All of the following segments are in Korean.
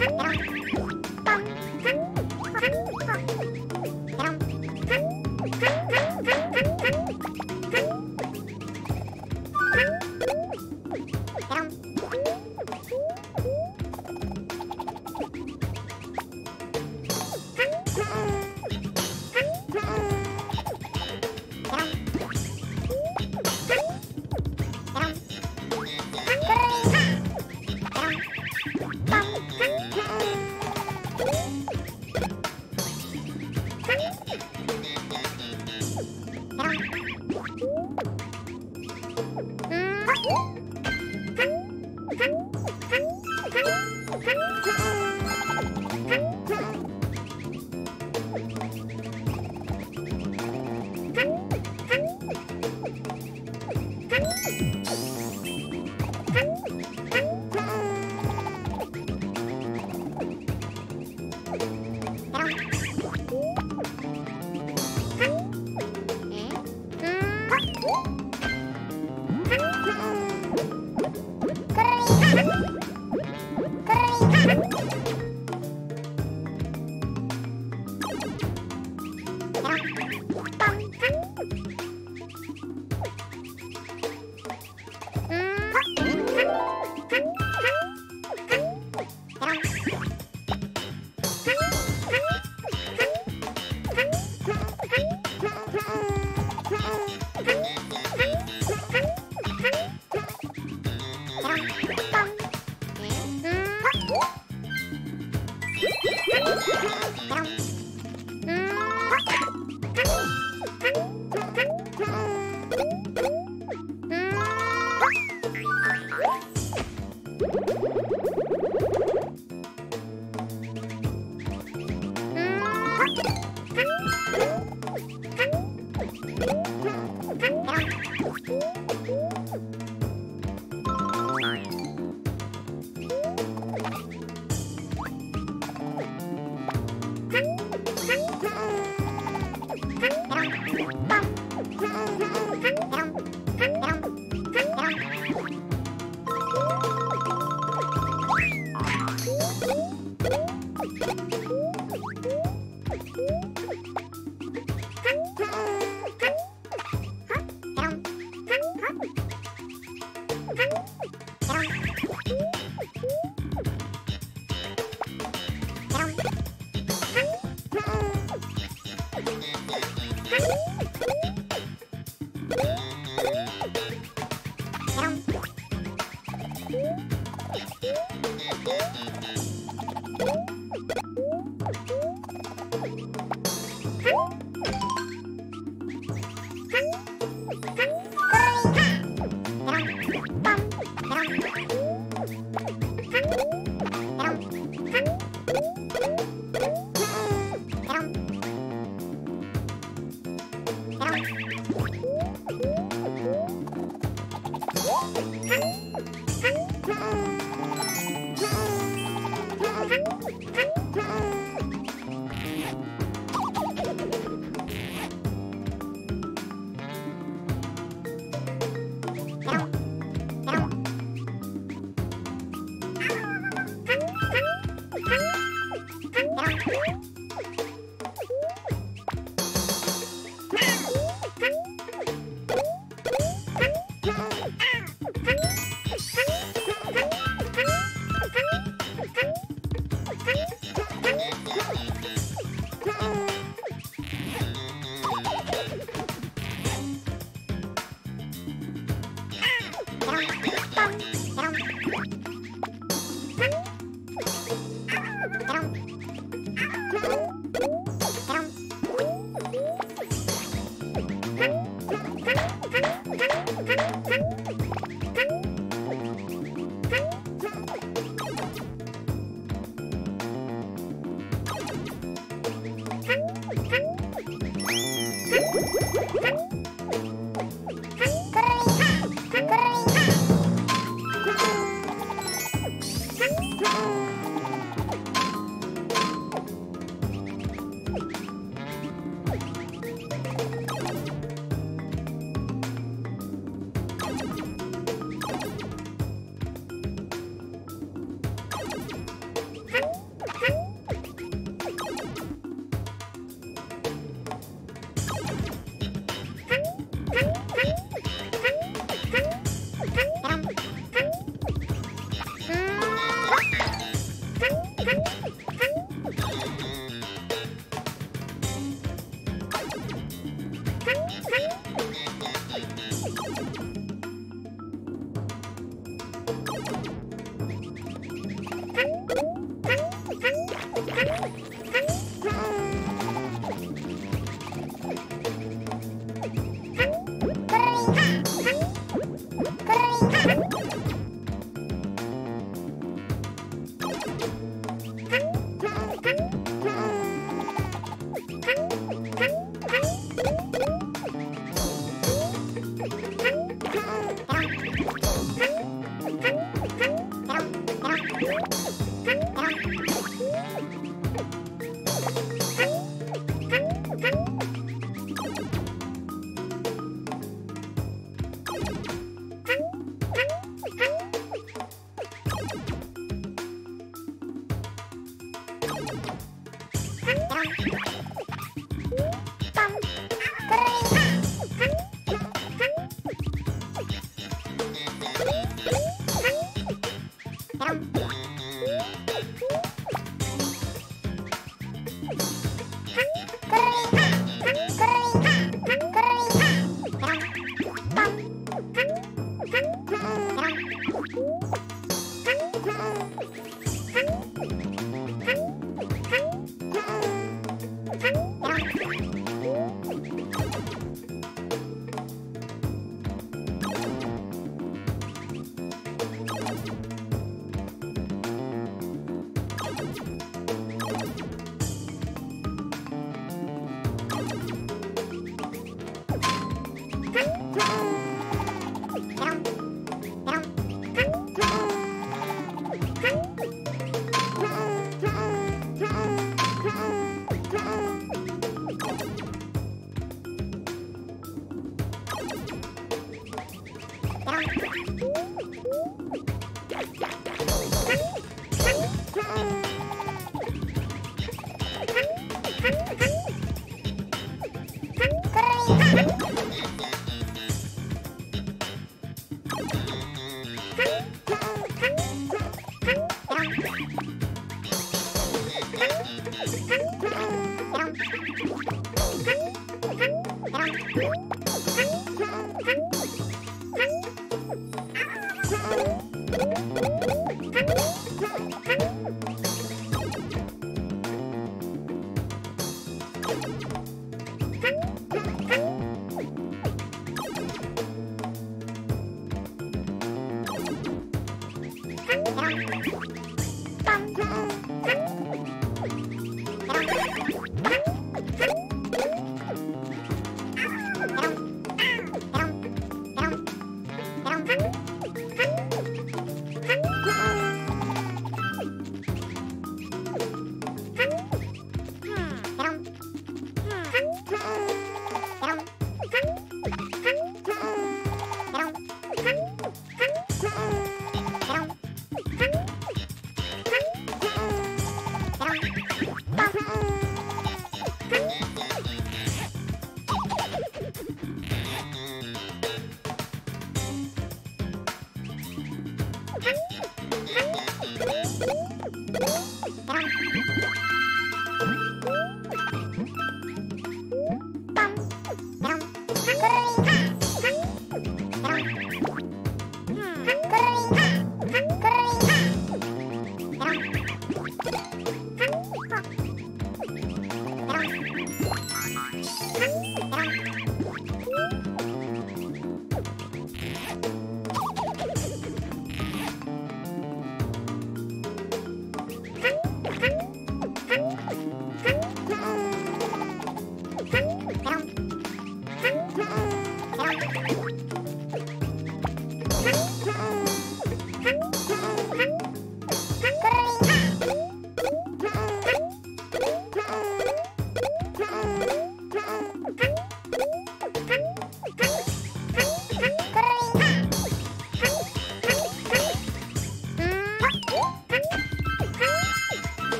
ペロン。 음.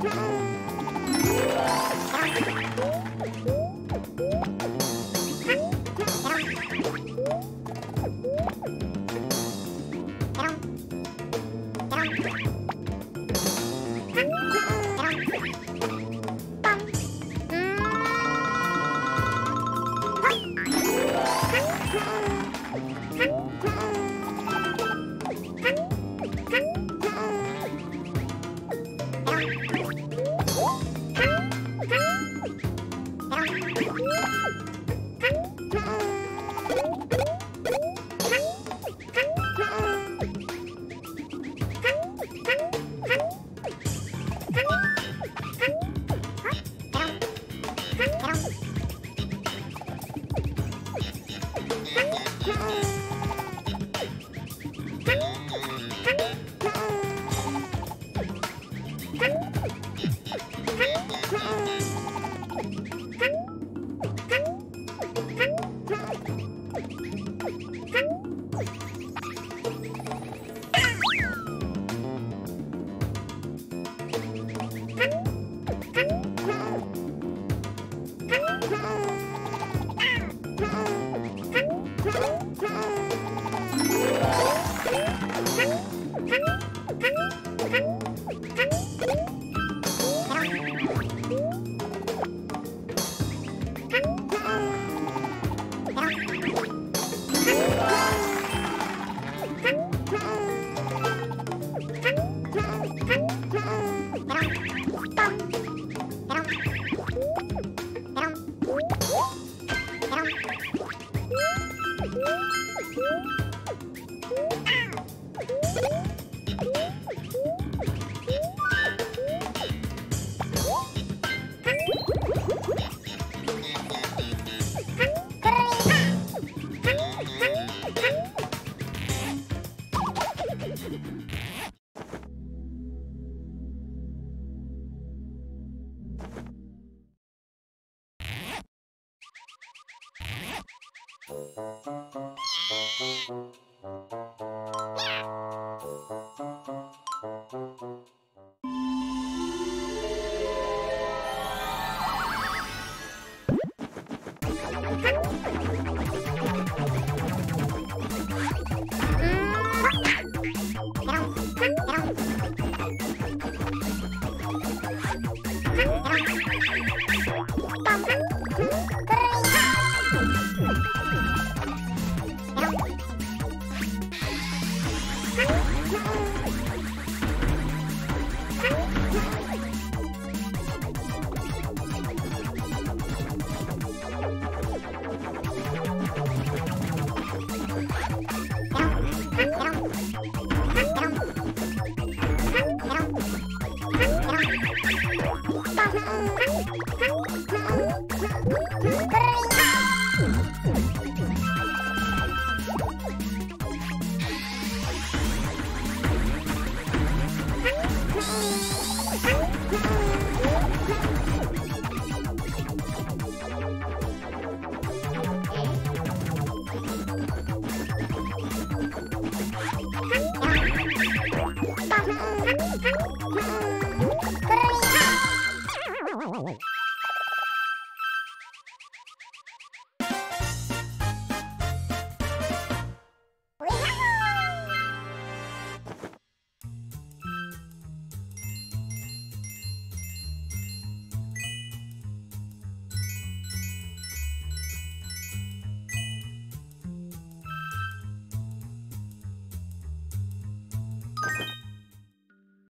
Tchau!